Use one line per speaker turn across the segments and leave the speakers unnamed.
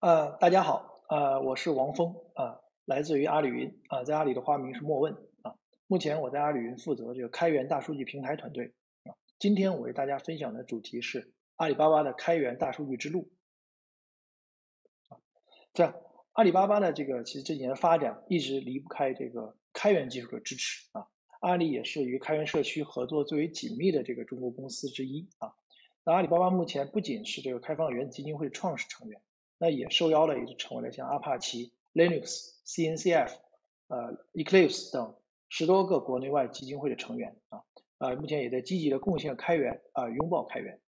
呃，大家好，呃，我是王峰，啊、来自于阿里云，啊、在阿里的花名是莫问，啊，目前我在阿里云负责这个开源大数据平台团队，啊，今天我为大家分享的主题是阿里巴巴的开源大数据之路，啊，这样，阿里巴巴的这个其实这几年的发展一直离不开这个开源技术的支持，啊，阿里也是与开源社区合作最为紧密的这个中国公司之一，啊，那阿里巴巴目前不仅是这个开放原子基金会创始成员。那也受邀了，也就成为了像阿帕奇、Linux、CNCF、呃 Eclipse 等十多个国内外基金会的成员啊，呃，目前也在积极的贡献开源啊，拥抱开源。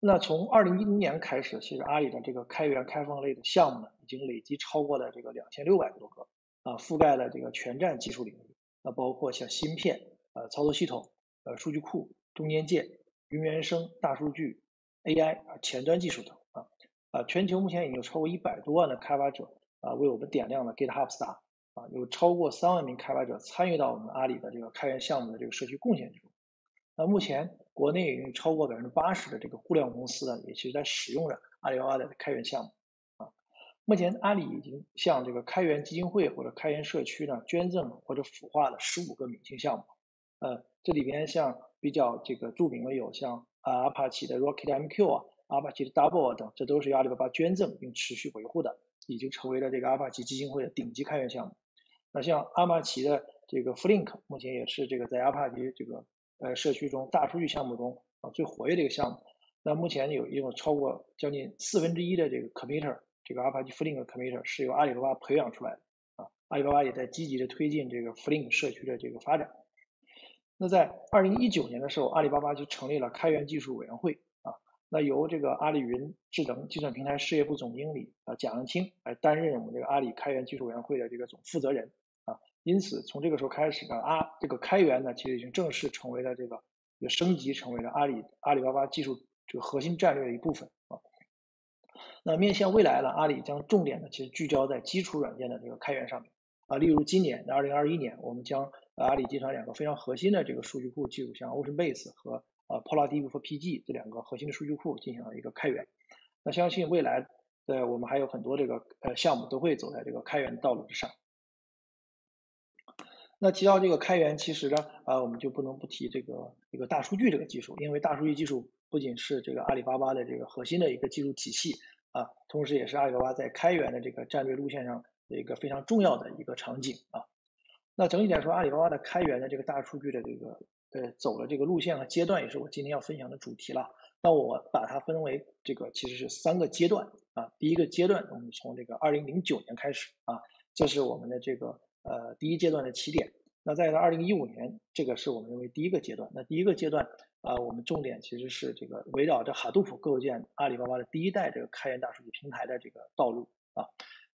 那从二零一零年开始，其实阿里的这个开源开放类的项目呢，已经累计超过了这个两千六百多个啊，覆盖了这个全站技术领域，那包括像芯片、呃操作系统、呃数据库、中间件、云原生、大数据。AI 啊，前端技术等啊啊，全球目前已经有超过一百多万的开发者啊为我们点亮了 GitHub Star 啊，有超过三万名开发者参与到我们阿里的这个开源项目的这个社区贡献中。那目前国内已经超过百分之八十的这个互联网公司呢，也其实在使用着阿里巴巴的开源项目啊。目前阿里已经向这个开源基金会或者开源社区呢捐赠或者孵化了十五个明星项目，呃，这里边像比较这个著名的有像。啊，阿帕奇的 Rocket MQ 啊，阿帕奇的 Double 等，这都是由阿里巴巴捐赠并持续维护的，已经成为了这个阿帕奇基金会的顶级开源项目。那像阿帕奇的这个 Flink，目前也是这个在阿帕奇这个呃社区中大数据项目中啊最活跃的一个项目。那目前有有超过将近四分之一的这个 Committer，这个阿帕奇 Flink Committer 是由阿里巴巴培养出来的啊。阿里巴巴也在积极的推进这个 Flink 社区的这个发展。那在二零一九年的时候，阿里巴巴就成立了开源技术委员会啊，那由这个阿里云智能计算平台事业部总经理啊蒋文清来担任我们这个阿里开源技术委员会的这个总负责人啊。因此，从这个时候开始呢，阿这个开源呢，其实已经正式成为了这个也升级成为了阿里阿里巴巴技术这个核心战略的一部分啊。那面向未来呢，阿里将重点呢其实聚焦在基础软件的这个开源上面啊，例如今年的二零二一年，我们将阿里集团两个非常核心的这个数据库技术，像 OceanBase 和呃 PolarDB 和 PG 这两个核心的数据库进行了一个开源。那相信未来的我们还有很多这个呃项目都会走在这个开源道路之上。那提到这个开源，其实呢，啊我们就不能不提这个一个大数据这个技术，因为大数据技术不仅是这个阿里巴巴的这个核心的一个技术体系啊，同时也是阿里巴巴在开源的这个战略路线上的一个非常重要的一个场景啊。那整体来说，阿里巴巴的开源的这个大数据的这个呃走的这个路线和阶段，也是我今天要分享的主题了。那我把它分为这个其实是三个阶段啊。第一个阶段，我们从这个二零零九年开始啊，这是我们的这个呃第一阶段的起点。那在二零一五年，这个是我们认为第一个阶段。那第一个阶段啊，我们重点其实是这个围绕着哈杜普构建阿里巴巴的第一代这个开源大数据平台的这个道路啊。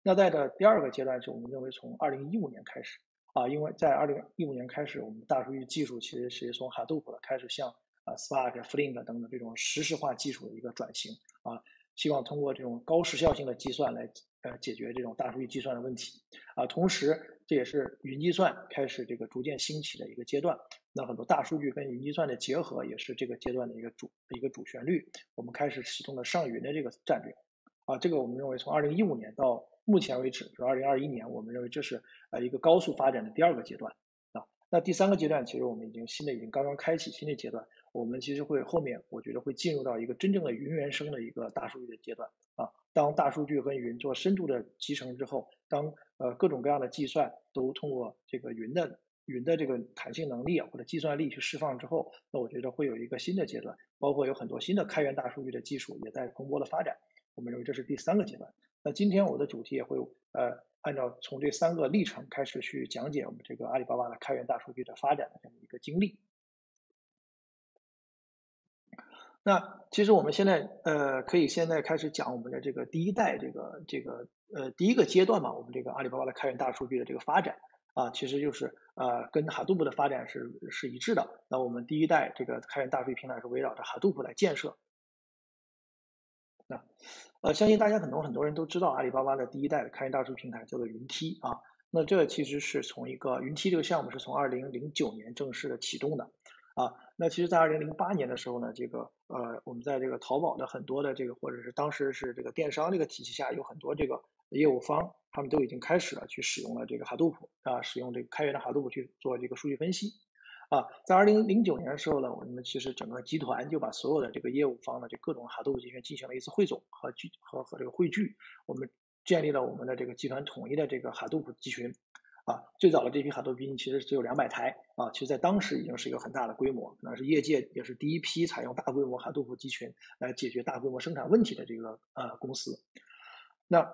那在的第二个阶段是我们认为从二零一五年开始。啊，因为在二零一五年开始，我们大数据技术其实是从 Hadoop 开始向啊 Spark、Flink 等等这种实时化技术的一个转型啊，希望通过这种高时效性的计算来呃解决这种大数据计算的问题啊。同时，这也是云计算开始这个逐渐兴起的一个阶段。那很多大数据跟云计算的结合也是这个阶段的一个主一个主旋律。我们开始启动了上云的这个战略啊，这个我们认为从二零一五年到目前为止，是二零二一年，我们认为这是呃一个高速发展的第二个阶段啊。那第三个阶段，其实我们已经新的已经刚刚开启新的阶段，我们其实会后面我觉得会进入到一个真正的云原生的一个大数据的阶段啊。当大数据和云做深度的集成之后，当呃各种各样的计算都通过这个云的云的这个弹性能力啊或者计算力去释放之后，那我觉得会有一个新的阶段，包括有很多新的开源大数据的技术也在蓬勃的发展。我们认为这是第三个阶段。那今天我的主题也会呃按照从这三个历程开始去讲解我们这个阿里巴巴的开源大数据的发展的这么一个经历。那其实我们现在呃可以现在开始讲我们的这个第一代这个这个呃第一个阶段嘛，我们这个阿里巴巴的开源大数据的这个发展啊，其实就是呃跟哈杜布的发展是是一致的。那我们第一代这个开源大数据平台是围绕着哈杜布来建设。那，呃，相信大家可能很多人都知道，阿里巴巴的第一代的开源大数据平台叫做云梯啊。那这其实是从一个云梯这个项目是从二零零九年正式的启动的，啊，那其实，在二零零八年的时候呢，这个呃，我们在这个淘宝的很多的这个，或者是当时是这个电商这个体系下，有很多这个业务方，他们都已经开始了去使用了这个 Hadoop 啊，使用这个开源的 Hadoop 去做这个数据分析。啊，在二零零九年的时候呢，我们其实整个集团就把所有的这个业务方的这各种 Hadoop 集群进行了一次汇总和聚和和这个汇聚，我们建立了我们的这个集团统一的这个 Hadoop 集群。啊，最早的这批哈多兵其实只有两百台啊，其实在当时已经是一个很大的规模，可能是业界也是第一批采用大规模哈多普集群来解决大规模生产问题的这个呃公司。那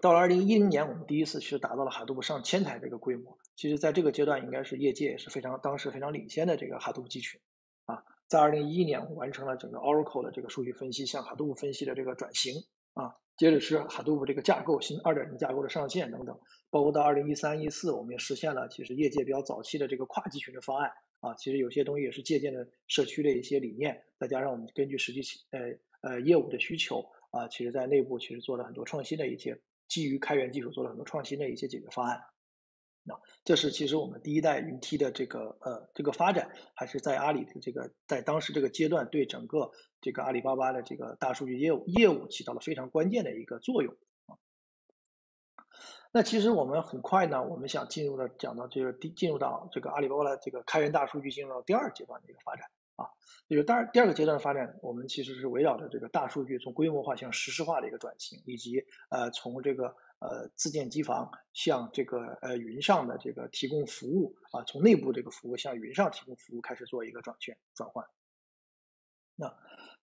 到了二零一零年，我们第一次其实达到了哈多普上千台这个规模。其实在这个阶段，应该是业界也是非常当时非常领先的这个哈多普集群啊。在二零一一年，我们完成了整个 Oracle 的这个数据分析向哈多普分析的这个转型啊。接着是哈杜布这个架构新二点零架构的上线等等，包括到二零一三一四，我们也实现了其实业界比较早期的这个跨集群的方案啊，其实有些东西也是借鉴了社区的一些理念，再加上我们根据实际呃呃业务的需求啊，其实在内部其实做了很多创新的一些基于开源技术做了很多创新的一些解决方案。那这是其实我们第一代云梯的这个呃这个发展，还是在阿里的这个在当时这个阶段对整个这个阿里巴巴的这个大数据业务业务起到了非常关键的一个作用啊。那其实我们很快呢，我们想进入的讲到这个第进入到这个阿里巴巴的这个开源大数据进入到第二阶段的一个发展啊，就是第二第二个阶段的发展，我们其实是围绕着这个大数据从规模化向实时化的一个转型，以及呃从这个。呃，自建机房向这个呃云上的这个提供服务啊，从内部这个服务向云上提供服务开始做一个转圈转换。那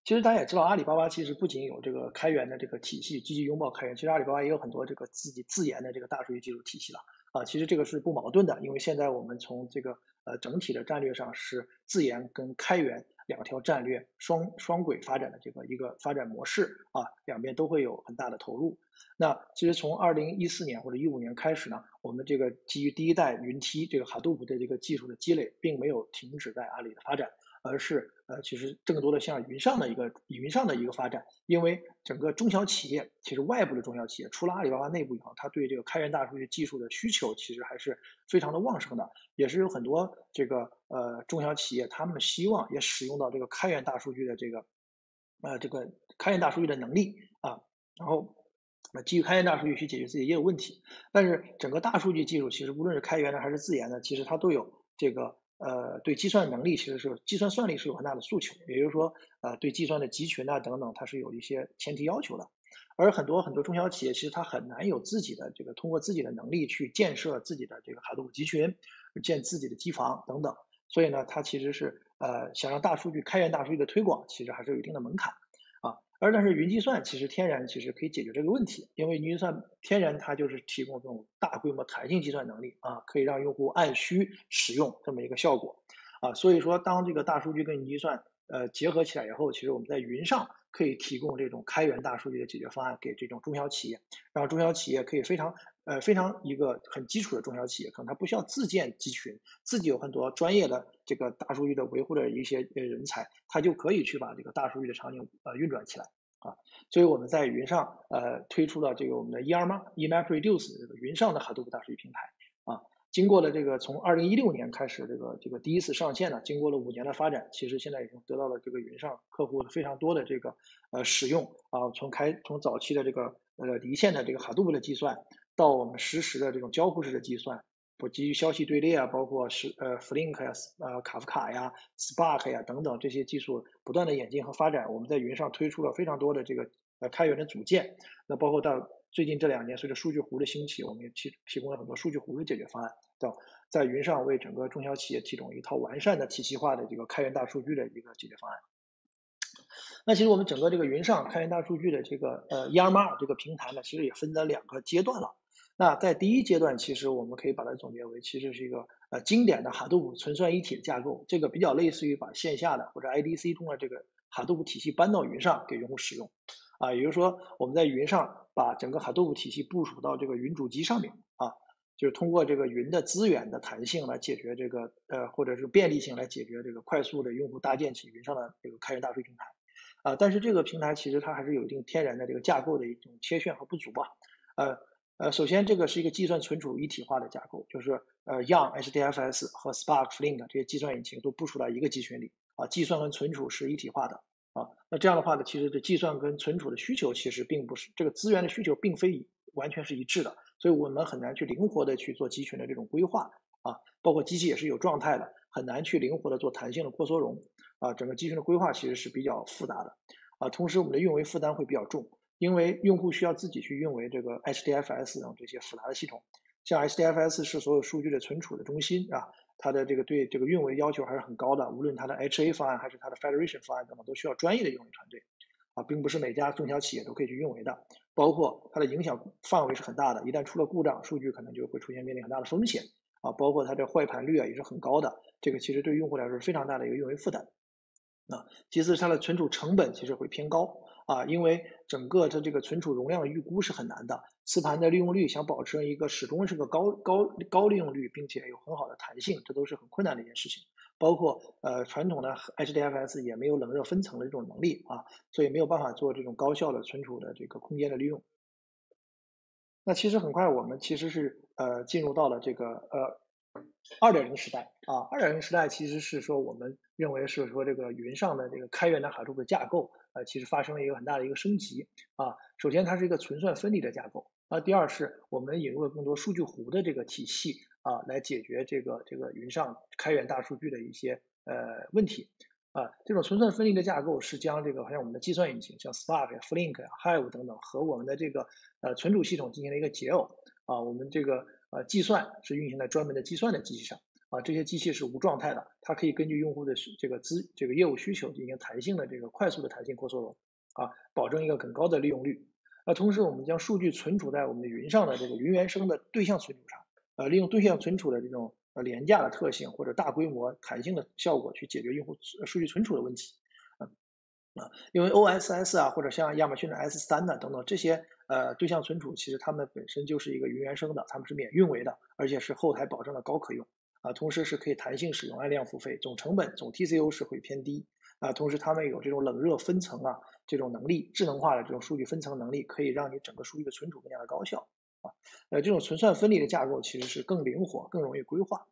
其实大家也知道，阿里巴巴其实不仅有这个开源的这个体系，积极拥抱开源，其实阿里巴巴也有很多这个自己自研的这个大数据技术体系了啊。其实这个是不矛盾的，因为现在我们从这个呃整体的战略上是自研跟开源。两条战略双双轨发展的这个一个发展模式啊，两边都会有很大的投入。那其实从二零一四年或者一五年开始呢，我们这个基于第一代云梯这个 Hadoop 的这个技术的积累，并没有停止在阿里的发展。而是呃，其实更多的向云上的一个云上的一个发展，因为整个中小企业，其实外部的中小企业，除了阿里巴巴内部以后，它对这个开源大数据技术的需求其实还是非常的旺盛的，也是有很多这个呃中小企业，他们希望也使用到这个开源大数据的这个呃这个开源大数据的能力啊，然后呃基于开源大数据去解决自己业务问题。但是整个大数据技术其实无论是开源的还是自研的，其实它都有这个。呃，对计算能力其实是计算算力是有很大的诉求，也就是说，呃，对计算的集群啊等等，它是有一些前提要求的。而很多很多中小企业其实它很难有自己的这个通过自己的能力去建设自己的这个海陆集群，建自己的机房等等。所以呢，它其实是呃想让大数据开源大数据的推广，其实还是有一定的门槛。而但是云计算其实天然其实可以解决这个问题，因为云计算天然它就是提供这种大规模弹性计算能力啊，可以让用户按需使用这么一个效果啊，所以说当这个大数据跟云计算呃结合起来以后，其实我们在云上可以提供这种开源大数据的解决方案给这种中小企业，让中小企业可以非常。呃，非常一个很基础的中小企业，可能它不需要自建集群，自己有很多专业的这个大数据的维护的一些呃人才，它就可以去把这个大数据的场景呃运转起来啊。所以我们在云上呃推出了这个我们的 ERM EMAPReduce 这个云上的 Hadoop 大数据平台啊。经过了这个从二零一六年开始这个这个第一次上线呢，经过了五年的发展，其实现在已经得到了这个云上客户非常多的这个呃使用啊。从开从早期的这个呃离线的这个 Hadoop 的计算。到我们实时的这种交互式的计算，不基于消息队列啊，包括是呃 Flink 呀、呃卡夫卡呀、Spark 呀等等这些技术不断的演进和发展，我们在云上推出了非常多的这个呃开源的组件。那包括到最近这两年，随着数据湖的兴起，我们也提提供了很多数据湖的解决方案，到在云上为整个中小企业提供一套完善的体系化的这个开源大数据的一个解决方案。那其实我们整个这个云上开源大数据的这个呃 ERM 这个平台呢，其实也分了两个阶段了。那在第一阶段，其实我们可以把它总结为，其实是一个呃经典的 Hadoop 存算一体的架构，这个比较类似于把线下的或者 IDC 中的这个 Hadoop 体系搬到云上给用户使用，啊，也就是说我们在云上把整个 Hadoop 体系部署到这个云主机上面，啊，就是通过这个云的资源的弹性来解决这个呃或者是便利性来解决这个快速的用户搭建起云上的这个开源大数据平台，啊，但是这个平台其实它还是有一定天然的这个架构的一种缺陷和不足吧，呃。呃，首先这个是一个计算存储一体化的架构，就是呃，Yarn HDFS 和 Spark Flink 这些计算引擎都部署在一个集群里啊，计算跟存储是一体化的啊。那这样的话呢，其实这计算跟存储的需求其实并不是这个资源的需求并非完全是一致的，所以我们很难去灵活的去做集群的这种规划啊，包括机器也是有状态的，很难去灵活的做弹性的扩缩容啊，整个集群的规划其实是比较复杂的啊，同时我们的运维负担会比较重。因为用户需要自己去运维这个 HDFS 等这些复杂的系统，像 HDFS 是所有数据的存储的中心啊，它的这个对这个运维要求还是很高的，无论它的 HA 方案还是它的 Federation 方案等等，都需要专业的运维团队。啊，并不是每家中小企业都可以去运维的，包括它的影响范围是很大的，一旦出了故障，数据可能就会出现面临很大的风险。啊，包括它的坏盘率啊也是很高的，这个其实对用户来说是非常大的一个运维负担。啊，其次它的存储成本其实会偏高。啊，因为整个它这个存储容量预估是很难的，磁盘的利用率想保持一个始终是个高高高利用率，并且有很好的弹性，这都是很困难的一件事情。包括呃传统的 HDFS 也没有冷热分层的这种能力啊，所以没有办法做这种高效的存储的这个空间的利用。那其实很快我们其实是呃进入到了这个呃二点零时代啊，二点零时代其实是说我们认为是说这个云上的这个开源的 Hadoop 的架构。呃，其实发生了一个很大的一个升级啊。首先，它是一个存算分离的架构啊。第二，是我们引入了更多数据湖的这个体系啊，来解决这个这个云上开源大数据的一些呃问题啊。这种存算分离的架构是将这个好像我们的计算引擎，像 Spark 呀、Flink 呀、Hive 等等，和我们的这个呃存储系统进行了一个解耦啊。我们这个呃计算是运行在专门的计算的机器上。啊，这些机器是无状态的，它可以根据用户的这个资这个业务需求进行弹性的这个快速的弹性扩缩容，啊，保证一个很高的利用率。那同时，我们将数据存储在我们的云上的这个云原生的对象存储上，呃，利用对象存储的这种呃廉价的特性或者大规模弹性的效果去解决用户数据存储的问题。啊啊，因为 OSS 啊或者像亚马逊的 S3 呢等等这些呃对象存储，其实它们本身就是一个云原生的，它们是免运维的，而且是后台保证了高可用。啊，同时是可以弹性使用，按量付费，总成本总 TCO 是会偏低啊。同时，他们有这种冷热分层啊这种能力，智能化的这种数据分层能力，可以让你整个数据的存储更加的高效啊。呃，这种存算分离的架构其实是更灵活、更容易规划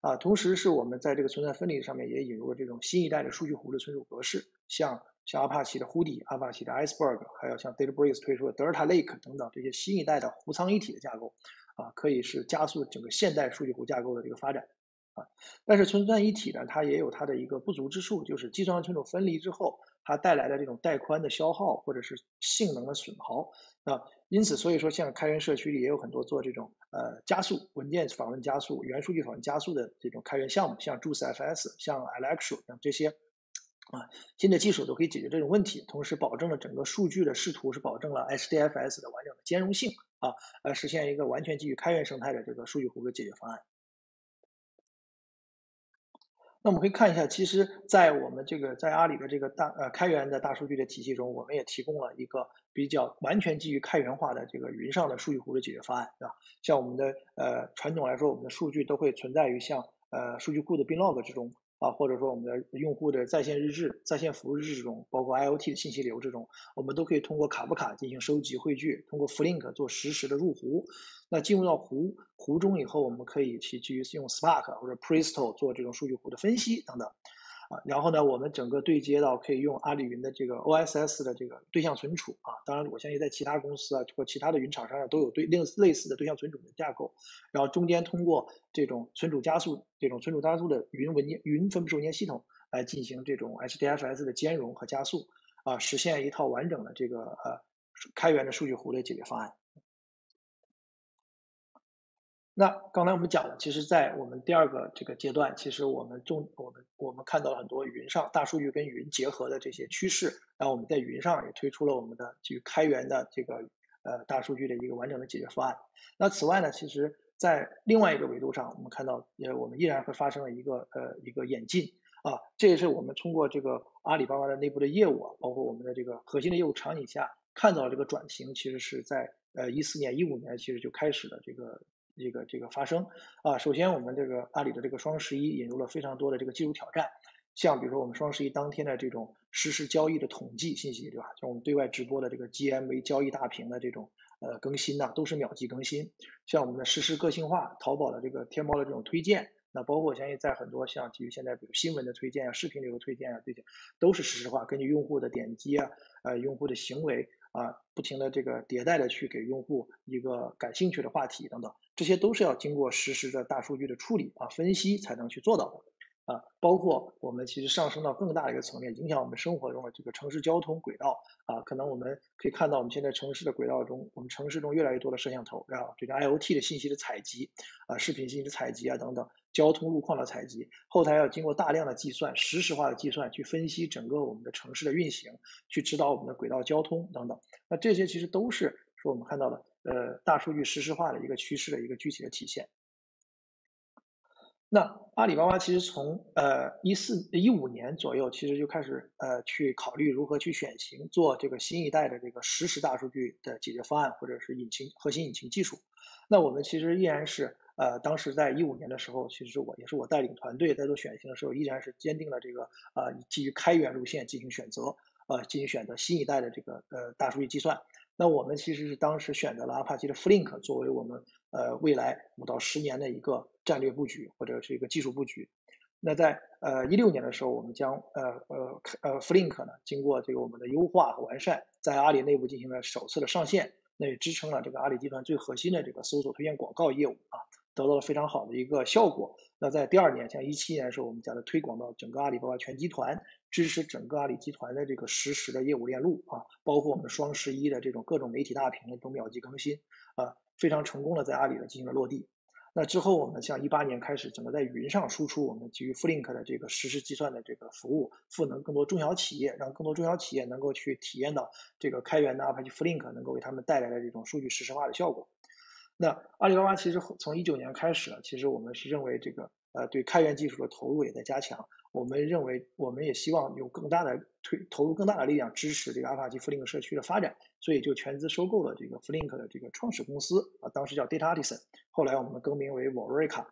啊。同时，是我们在这个存算分离上面也引入了这种新一代的数据湖的存储格式，像像阿帕奇的 Hudi、阿帕奇的 Iceberg，还有像 DataBricks 推出的 Delta Lake 等等这些新一代的湖仓一体的架构。啊，可以是加速整个现代数据库架构的这个发展，啊，但是存算一体呢，它也有它的一个不足之处，就是计算存储分离之后，它带来的这种带宽的消耗或者是性能的损耗，啊，因此所以说像开源社区里也有很多做这种呃加速文件访问加速、元数据访问加速的这种开源项目，像 JuiceFS、像 Alexio 等这些。啊，新的技术都可以解决这种问题，同时保证了整个数据的视图是保证了 HDFS 的完整的兼容性啊，来实现一个完全基于开源生态的这个数据湖的解决方案。那我们可以看一下，其实，在我们这个在阿里的这个大呃开源的大数据的体系中，我们也提供了一个比较完全基于开源化的这个云上的数据湖的解决方案，对吧？像我们的呃传统来说，我们的数据都会存在于像呃数据库的 binlog 之中。啊，或者说我们的用户的在线日志、在线服务日志中，包括 IoT 的信息流这种，我们都可以通过卡不卡进行收集汇聚，通过 Flink 做实时的入湖。那进入到湖湖中以后，我们可以去基于用 Spark 或者 Presto 做这种数据湖的分析等等。然后呢，我们整个对接到可以用阿里云的这个 OSS 的这个对象存储啊，当然我相信在其他公司啊或其他的云厂商上都有对类类似的对象存储的架构，然后中间通过这种存储加速、这种存储加速的云文件、云分布式文件系统来进行这种 HDFS 的兼容和加速啊，实现一套完整的这个呃开源的数据湖的解决方案。那刚才我们讲了，其实，在我们第二个这个阶段，其实我们中我们我们看到了很多云上大数据跟云结合的这些趋势，然后我们在云上也推出了我们的基于开源的这个呃大数据的一个完整的解决方案。那此外呢，其实，在另外一个维度上，我们看到呃我们依然会发生了一个呃一个演进啊，这也是我们通过这个阿里巴巴的内部的业务啊，包括我们的这个核心的业务场景下看到这个转型，其实是在呃一四年一五年其实就开始了这个。这个这个发生啊，首先我们这个阿里的这个双十一引入了非常多的这个技术挑战，像比如说我们双十一当天的这种实时交易的统计信息，对吧？像我们对外直播的这个 GMV 交易大屏的这种呃更新呐，都是秒级更新。像我们的实时个性化，淘宝的这个天猫的这种推荐，那包括相信在很多像基于现在比如新闻的推荐啊、视频流的推荐啊这些，都是实时化，根据用户的点击啊、呃用户的行为啊，不停的这个迭代的去给用户一个感兴趣的话题等等，这些都是要经过实时的大数据的处理啊、分析才能去做到的。啊，包括我们其实上升到更大的一个层面，影响我们生活中的这个城市交通轨道啊，可能我们可以看到我们现在城市的轨道中，我们城市中越来越多的摄像头然后，这个 IOT 的信息的采集啊，视频信息的采集啊等等，交通路况的采集，后台要经过大量的计算，实时化的计算去分析整个我们的城市的运行，去指导我们的轨道交通等等，那这些其实都是说我们看到的呃大数据实时化的一个趋势的一个具体的体现。那阿里巴巴其实从呃一四一五年左右，其实就开始呃去考虑如何去选型做这个新一代的这个实时大数据的解决方案，或者是引擎核心引擎技术。那我们其实依然是呃当时在一五年的时候，其实我也是我带领团队在做选型的时候，依然是坚定了这个呃基于开源路线进行选择，呃进行选择新一代的这个呃大数据计算。那我们其实是当时选择了阿帕奇的 Flink 作为我们呃未来五到十年的一个战略布局或者是一个技术布局。那在呃一六年的时候，我们将呃呃呃 Flink 呢经过这个我们的优化和完善，在阿里内部进行了首次的上线，那也支撑了这个阿里集团最核心的这个搜索推荐广告业务啊，得到了非常好的一个效果。那在第二年，像一七年的时候，我们将它推广到整个阿里巴巴全集团。支持整个阿里集团的这个实时的业务链路啊，包括我们双十一的这种各种媒体大屏的这种秒级更新啊，非常成功的在阿里的进行了落地。那之后，我们像一八年开始，整个在云上输出我们基于 Flink 的这个实时计算的这个服务，赋能更多中小企业，让更多中小企业能够去体验到这个开源的 Apache Flink 能够为他们带来的这种数据实时化的效果。那阿里巴巴其实从一九年开始，其实我们是认为这个呃对开源技术的投入也在加强。我们认为，我们也希望有更大的推投入更大的力量支持这个阿帕奇 Flink 社区的发展，所以就全资收购了这个 Flink 的这个创始公司啊，当时叫 Data Artisan，后来我们更名为 Volrica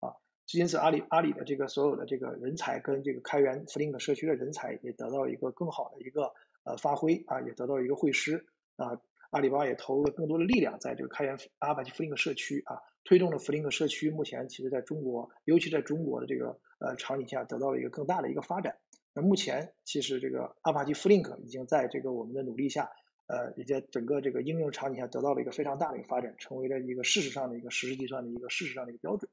啊，因此阿里阿里的这个所有的这个人才跟这个开源 Flink 社区的人才也得到一个更好的一个呃发挥啊，也得到一个会师。啊，阿里巴巴也投入了更多的力量在这个开源阿帕奇 Flink 社区啊。推动了 Flink 社区，目前其实在中国，尤其在中国的这个呃场景下，得到了一个更大的一个发展。那目前其实这个阿帕奇 Flink 已经在这个我们的努力下，呃，也在整个这个应用场景下得到了一个非常大的一个发展，成为了一个事实上的一个实时计算的一个事实上的一个标准。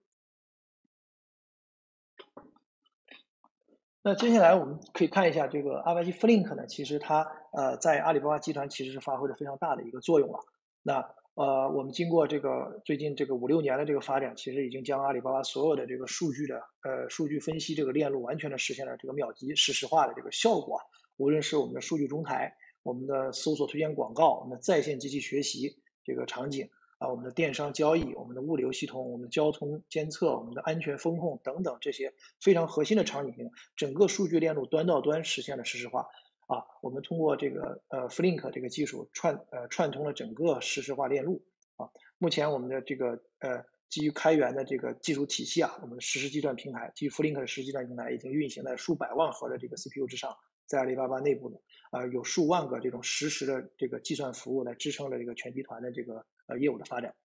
那接下来我们可以看一下这个阿帕奇 Flink 呢，其实它呃在阿里巴巴集团其实是发挥了非常大的一个作用了。那呃，我们经过这个最近这个五六年的这个发展，其实已经将阿里巴巴所有的这个数据的呃数据分析这个链路完全的实现了这个秒级实时化的这个效果。无论是我们的数据中台、我们的搜索推荐广告、我们的在线机器学习这个场景啊，我们的电商交易、我们的物流系统、我们的交通监测、我们的安全风控等等这些非常核心的场景，整个数据链路端到端实现了实时化。啊，我们通过这个呃 Flink 这个技术串呃串通了整个实时化链路啊。目前我们的这个呃基于开源的这个技术体系啊，我们的实时计算平台基于 Flink 的实时计算平台已经运行在数百万核的这个 CPU 之上，在阿里巴巴内部呢，啊有数万个这种实时的这个计算服务来支撑了这个全集团的这个呃业务的发展。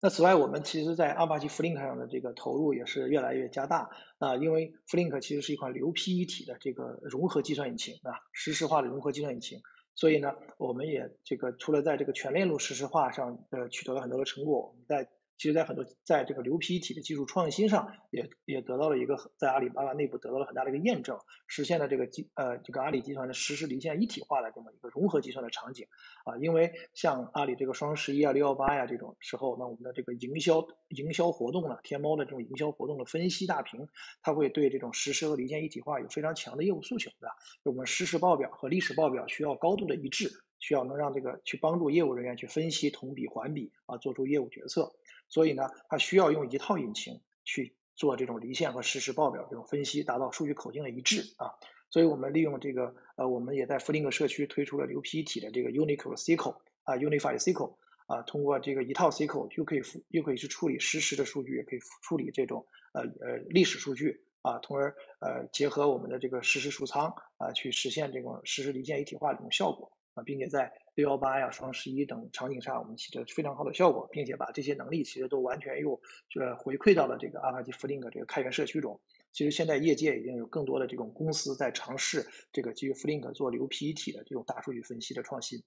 那此外，我们其实，在阿帕奇 Flink 上的这个投入也是越来越加大啊，因为 Flink 其实是一款流批一体的这个融合计算引擎啊，实时化的融合计算引擎，所以呢，我们也这个除了在这个全链路实时化上呃取得了很多的成果，我们在其实，在很多在这个流批一体的技术创新上，也也得到了一个在阿里巴巴内部得到了很大的一个验证，实现了这个集呃这个阿里集团的实时离线一体化的这么一个融合计算的场景啊。因为像阿里这个双十一啊、六幺八呀这种时候，那我们的这个营销营销活动呢，天猫的这种营销活动的分析大屏，它会对这种实时和离线一体化有非常强的业务诉求的。我们实时报表和历史报表需要高度的一致，需要能让这个去帮助业务人员去分析同比环比啊，做出业务决策。所以呢，它需要用一套引擎去做这种离线和实时报表这种分析，达到数据口径的一致啊。所以我们利用这个呃，我们也在 Flink 社区推出了流批一体的这个 Unique SQL 啊，Unified SQL 啊，通过这个一套 SQL 就可以复又可以去处理实时的数据，也可以处理这种呃呃历史数据啊，从而呃结合我们的这个实时数仓啊，去实现这种实时离线一体化这种效果啊，并且在六幺八呀、双十一等场景下，我们起着非常好的效果，并且把这些能力其实都完全又就是回馈到了这个阿帕奇 Flink 这个开源社区中。其实现在业界已经有更多的这种公司在尝试这个基于 Flink 做流皮一体的这种大数据分析的创新。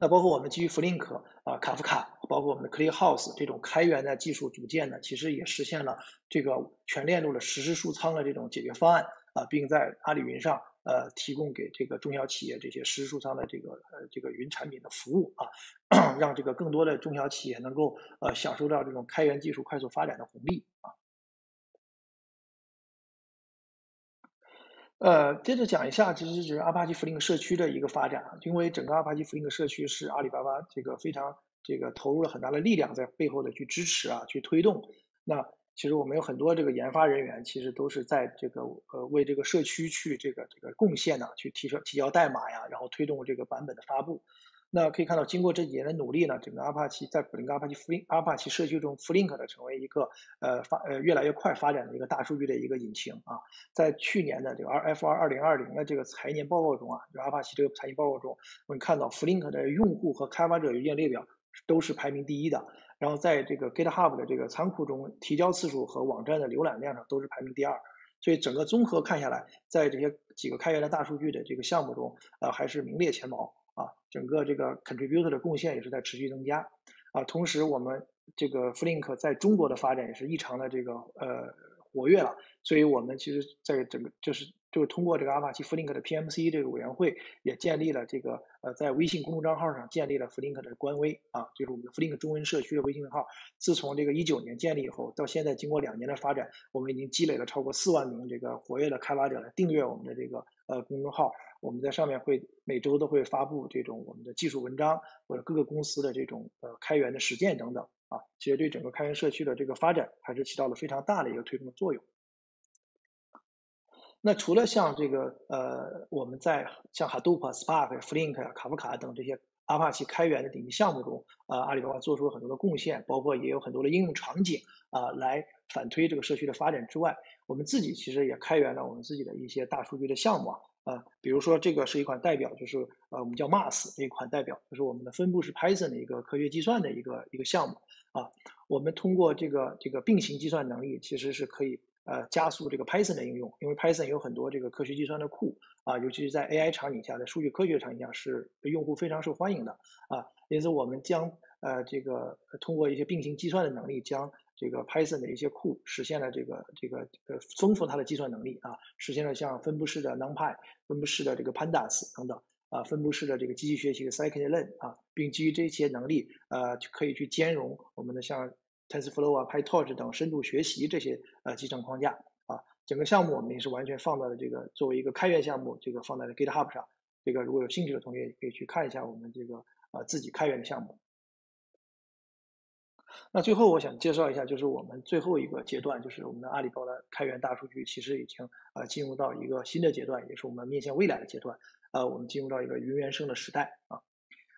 那包括我们基于 Flink 啊、卡夫卡，包括我们的 ClearHouse 这种开源的技术组件呢，其实也实现了这个全链路的实时数仓的这种解决方案啊，并在阿里云上呃提供给这个中小企业这些实时数仓的这个呃这个云产品的服务啊，让这个更多的中小企业能够呃享受到这种开源技术快速发展的红利啊。呃，接着讲一下，其实是阿帕奇 Flink 社区的一个发展啊，因为整个阿帕奇 Flink 社区是阿里巴巴这个非常这个投入了很大的力量在背后的去支持啊，去推动。那其实我们有很多这个研发人员，其实都是在这个呃为这个社区去这个这个贡献呢，去提升提交代码呀，然后推动这个版本的发布。那可以看到，经过这几年的努力呢，整个阿帕奇在整个阿帕奇 Flink 阿帕奇社区中，Flink 的成为一个呃发呃越来越快发展的一个大数据的一个引擎啊。在去年的这个 R F R 二零二零的这个财年报告中啊，就阿帕奇这个财年报告中，我们看到 Flink 的用户和开发者邮件列表都是排名第一的。然后在这个 GitHub 的这个仓库中，提交次数和网站的浏览量上都是排名第二。所以整个综合看下来，在这些几个开源的大数据的这个项目中，呃还是名列前茅。啊，整个这个 contributor 的贡献也是在持续增加，啊，同时我们这个 Flink 在中国的发展也是异常的这个呃活跃了，所以我们其实在整个就是就是通过这个阿帕奇 Flink 的 PMC 这个委员会也建立了这个呃在微信公众账号上建立了 Flink 的官微啊，就是我们的 Flink 中文社区的微信号，自从这个一九年建立以后，到现在经过两年的发展，我们已经积累了超过四万名这个活跃的开发者来订阅我们的这个呃公众号。我们在上面会每周都会发布这种我们的技术文章或者各个公司的这种呃开源的实践等等啊，其实对整个开源社区的这个发展还是起到了非常大的一个推动的作用。那除了像这个呃我们在像 Hadoop、Spark、Flink、卡夫卡等这些阿帕奇开源的顶级项目中，啊阿里巴巴做出了很多的贡献，包括也有很多的应用场景啊来反推这个社区的发展之外，我们自己其实也开源了我们自己的一些大数据的项目啊。啊，比如说这个是一款代表，就是呃我们叫 Mars 这一款代表，就是我们的分布式 Python 的一个科学计算的一个一个项目啊。我们通过这个这个并行计算能力，其实是可以呃加速这个 Python 的应用，因为 Python 有很多这个科学计算的库啊，尤其是在 AI 场景下，在数据科学场景下是用户非常受欢迎的啊。因此我们将呃这个通过一些并行计算的能力将。这个 Python 的一些库实现了这个这个呃丰富它的计算能力啊，实现了像分布式的 NumPy、分布式的这个 Pandas 等等啊，分布式的这个机器学习的 Scikit-learn 啊，并基于这些能力呃可以去兼容我们的像 TensorFlow 啊、PyTorch 等深度学习这些呃集成框架啊，整个项目我们也是完全放到了这个作为一个开源项目，这个放在了 GitHub 上，这个如果有兴趣的同学可以去看一下我们这个呃自己开源的项目。那最后我想介绍一下，就是我们最后一个阶段，就是我们的阿里巴巴开源大数据，其实已经呃进入到一个新的阶段，也是我们面向未来的阶段。呃，我们进入到一个云原生的时代啊，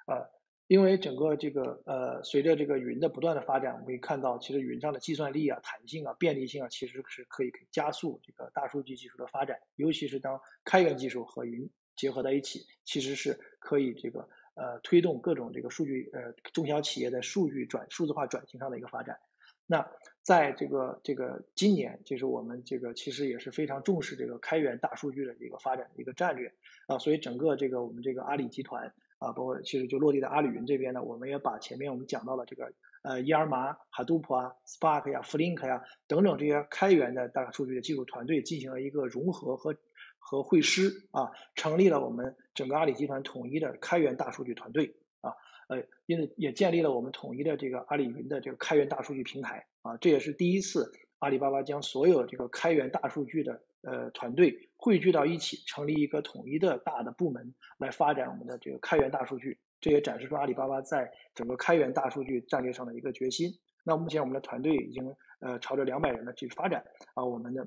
呃，因为整个这个呃随着这个云的不断的发展，我们可以看到，其实云上的计算力啊、弹性啊、便利性啊，其实是可以加速这个大数据技术的发展，尤其是当开源技术和云结合在一起，其实是可以这个。呃，推动各种这个数据呃中小企业的数据转数字化转型上的一个发展。那在这个这个今年，就是我们这个其实也是非常重视这个开源大数据的一个发展的一个战略啊。所以整个这个我们这个阿里集团啊，包括其实就落地在阿里云这边呢，我们也把前面我们讲到了这个呃伊尔玛、Hadoop 啊、Spark 呀、Flink 呀等等这些开源的大数据的技术团队进行了一个融合和。和会师啊，成立了我们整个阿里集团统一的开源大数据团队啊，呃，因此也建立了我们统一的这个阿里云的这个开源大数据平台啊，这也是第一次阿里巴巴将所有这个开源大数据的呃团队汇聚到一起，成立一个统一的大的部门来发展我们的这个开源大数据，这也展示出阿里巴巴在整个开源大数据战略上的一个决心。那目前我们的团队已经呃朝着两百人的去发展啊，我们的。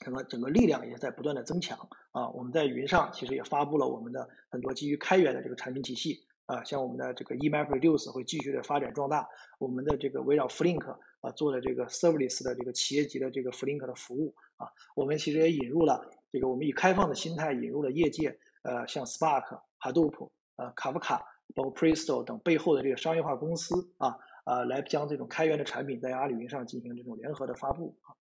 整个整个力量也在不断的增强啊！我们在云上其实也发布了我们的很多基于开源的这个产品体系啊，像我们的这个 eMapReduce 会继续的发展壮大，我们的这个围绕 Flink 啊做的这个 Serverless 的这个企业级的这个 Flink 的服务啊，我们其实也引入了这个我们以开放的心态引入了业界呃像 Spark Hadoop、呃 Kafka、包括 Presto 等背后的这个商业化公司啊，啊，来将这种开源的产品在阿里云上进行这种联合的发布啊。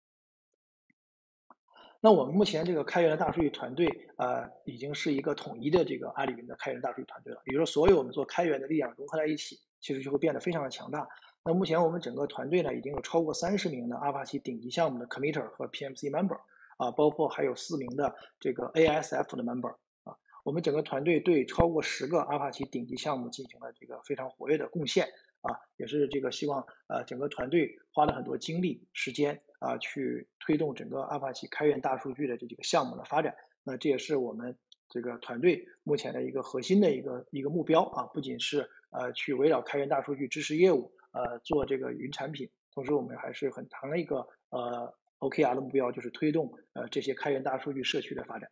那我们目前这个开源的大数据团队，呃，已经是一个统一的这个阿里云的开源大数据团队了。也就是说，所有我们做开源的力量融合在一起，其实就会变得非常的强大。那目前我们整个团队呢，已经有超过三十名的阿帕奇顶级项目的 committer 和 PMC member，啊，包括还有四名的这个 ASF 的 member，啊，我们整个团队对超过十个阿帕奇顶级项目进行了这个非常活跃的贡献。啊，也是这个希望，呃，整个团队花了很多精力、时间啊，去推动整个阿帕奇开源大数据的这几个项目的发展。那这也是我们这个团队目前的一个核心的一个一个目标啊，不仅是呃去围绕开源大数据支持业务，呃做这个云产品，同时我们还是很长的一个呃 OKR 的目标，就是推动呃这些开源大数据社区的发展。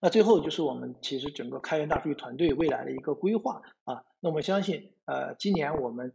那最后就是我们其实整个开源大数据团队未来的一个规划啊。那我们相信，呃，今年我们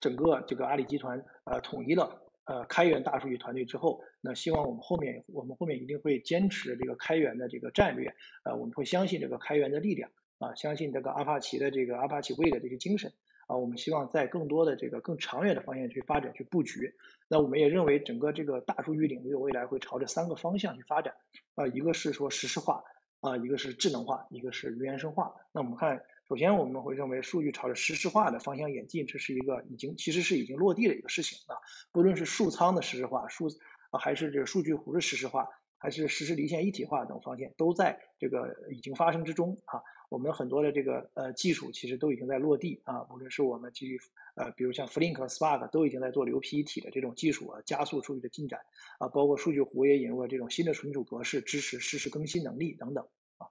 整个这个阿里集团呃统一了呃开源大数据团队之后，那希望我们后面我们后面一定会坚持这个开源的这个战略，呃，我们会相信这个开源的力量啊，相信这个阿帕奇的这个阿帕奇卫的这个精神啊，我们希望在更多的这个更长远的方向去发展去布局。那我们也认为整个这个大数据领域未来会朝着三个方向去发展啊，一个是说实时化。啊，一个是智能化，一个是原生化。那我们看，首先我们会认为数据朝着实时化的方向演进，这是一个已经其实是已经落地的一个事情啊。不论是数仓的实时化，数啊还是这个数据湖的实时化，还是实时离线一体化等方向，都在这个已经发生之中啊。我们很多的这个呃技术其实都已经在落地啊，无论是我们基于呃比如像 Flink 和 Spark 都已经在做流 P 一体的这种技术啊，加速数据的进展啊，包括数据湖也引入了这种新的存储格式，支持实时更新能力等等啊。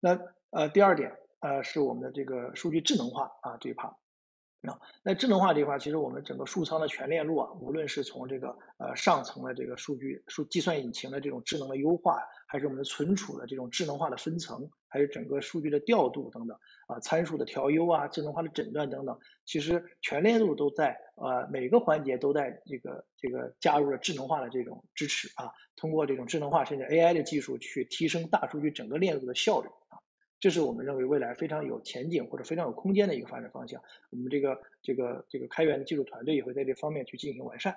那呃第二点呃是我们的这个数据智能化啊这一趴。那那智能化这块，其实我们整个数仓的全链路啊，无论是从这个呃上层的这个数据数计算引擎的这种智能的优化，还是我们的存储的这种智能化的分层，还有整个数据的调度等等啊，参数的调优啊，智能化的诊断等等，其实全链路都在呃每个环节都在这个这个加入了智能化的这种支持啊，通过这种智能化甚至 AI 的技术去提升大数据整个链路的效率。这是我们认为未来非常有前景或者非常有空间的一个发展方向。我们这个这个这个开源的技术团队也会在这方面去进行完善。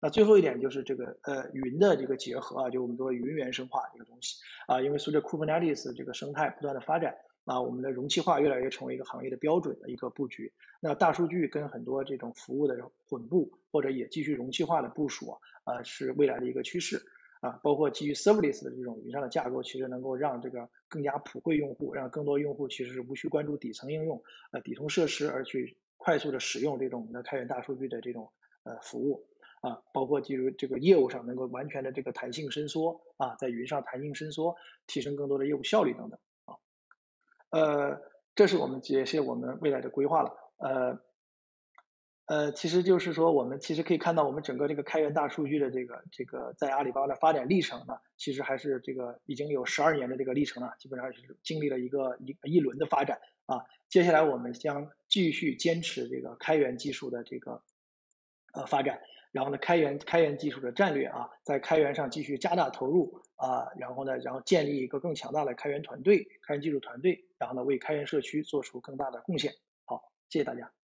那最后一点就是这个呃云的这个结合啊，就我们说云原生化这个东西啊，因为随着 Kubernetes 这个生态不断的发展啊，我们的容器化越来越成为一个行业的标准的一个布局。那大数据跟很多这种服务的混布或者也继续容器化的部署啊，是未来的一个趋势。啊，包括基于 serverless 的这种云上的架构，其实能够让这个更加普惠用户，让更多用户其实是无需关注底层应用，呃，底层设施而去快速的使用这种我们的开源大数据的这种呃服务，啊，包括基于这个业务上能够完全的这个弹性伸缩，啊，在云上弹性伸缩，提升更多的业务效率等等，啊，呃，这是我们这些我们未来的规划了，呃。呃，其实就是说，我们其实可以看到，我们整个这个开源大数据的这个这个在阿里巴巴的发展历程呢，其实还是这个已经有十二年的这个历程了，基本上是经历了一个一一轮的发展啊。接下来我们将继续坚持这个开源技术的这个呃发展，然后呢，开源开源技术的战略啊，在开源上继续加大投入啊，然后呢，然后建立一个更强大的开源团队、开源技术团队，然后呢，为开源社区做出更大的贡献。好，谢谢大家。